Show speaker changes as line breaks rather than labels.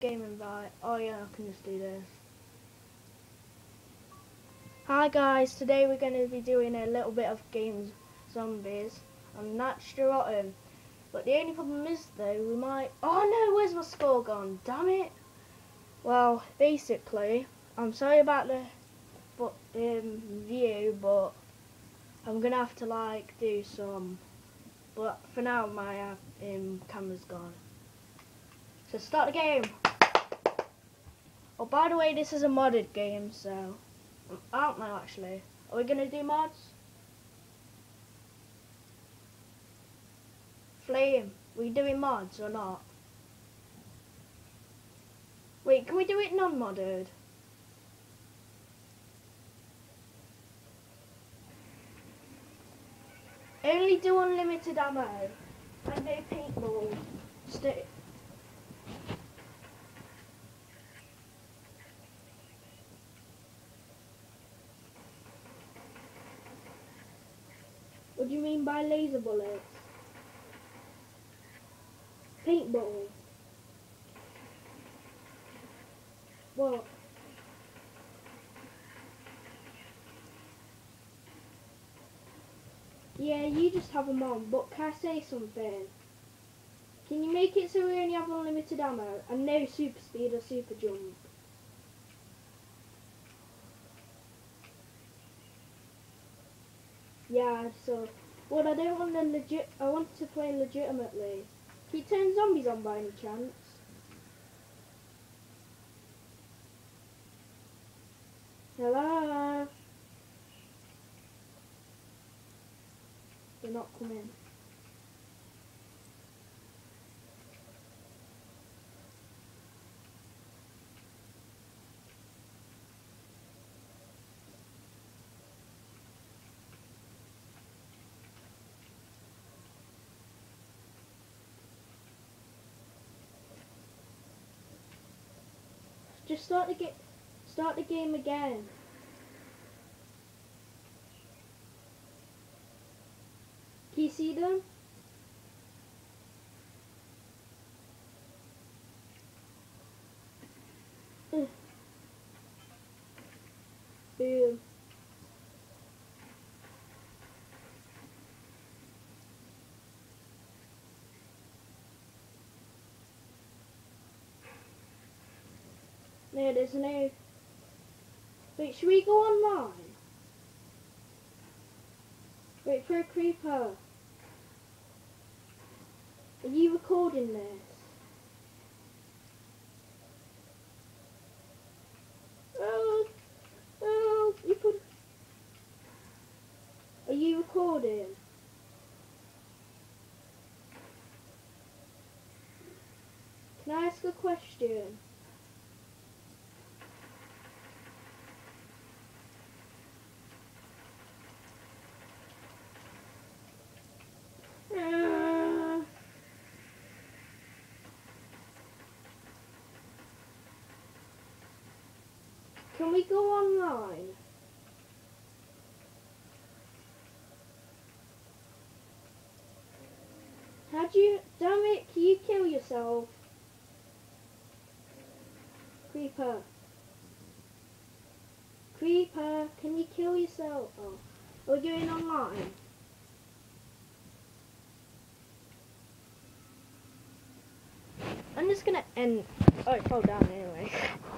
Game invite. Oh yeah, I can just do this. Hi guys, today we're going to be doing a little bit of games zombies. I'm not Rotten. But the only problem is though, we might... Oh no, where's my score gone? Damn it. Well, basically, I'm sorry about the but, um, view, but I'm going to have to like do some... But for now, my uh, um, camera's gone. So start the game. By the way, this is a modded game, so I don't know actually. Are we gonna do mods? Flame, we doing mods or not? Wait, can we do it non-modded? Only do unlimited ammo and no paintball. Stay. Do you mean by laser bullets? Paintball. What? Yeah, you just have them on, but can I say something? Can you make it so we only have unlimited ammo and no super speed or super jump? Yeah, so, well, I don't want to legit, I want to play legitimately. Can you turn zombies on by any chance? Hello? They're not coming. Just start the game. Start the game again. Can you see them? Boom. No, there's no... Wait, should we go online? Wait for a creeper. Are you recording this? Oh, oh, you put... Are you recording? Can I ask a question? Can we go online? How do you, damn it, can you kill yourself? Creeper. Creeper, can you kill yourself? Oh, are we going online? I'm just gonna end, oh it fell down anyway.